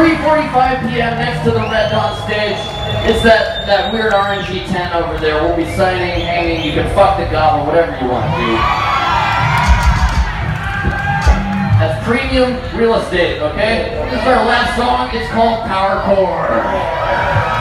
3.45 p.m. next to the Red Dot stage. It's that, that weird RNG tent over there. We'll be signing, hanging, you can fuck the goblin, whatever you want to do. That's premium real estate, okay? This is our last song. It's called Powercore.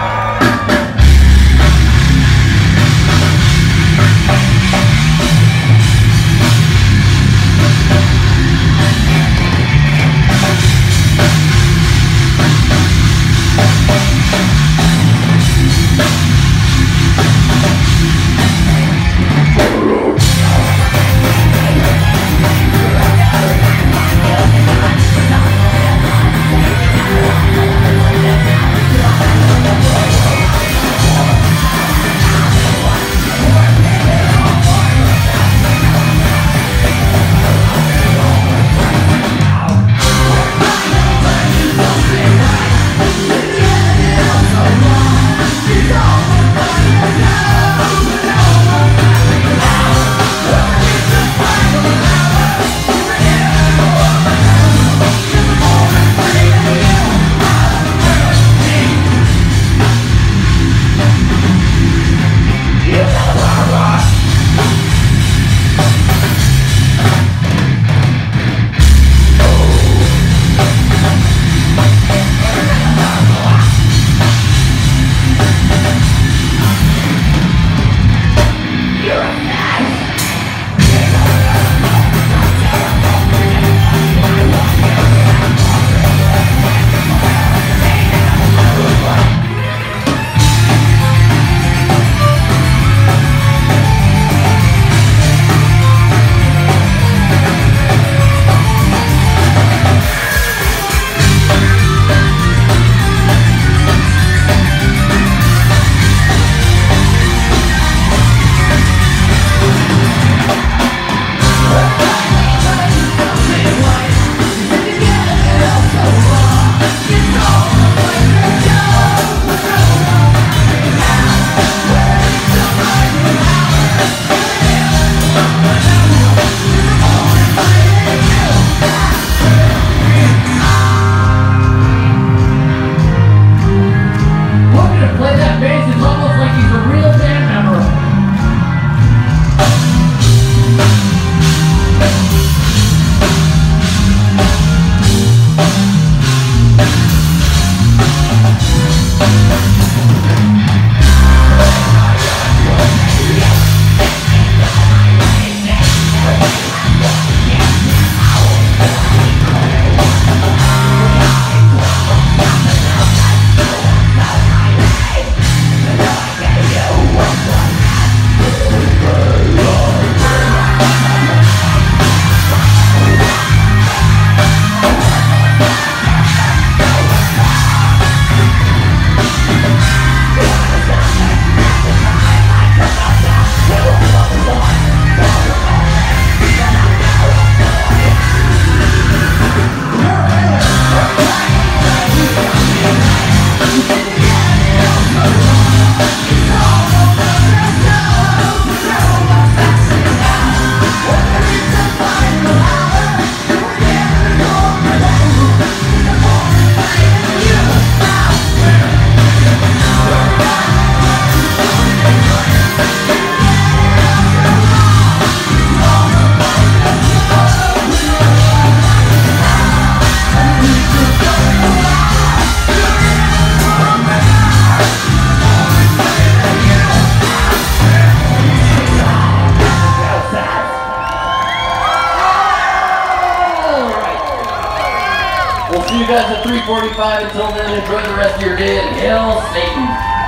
We'll see you guys at 345. Until then, enjoy the rest of your day and hail Satan.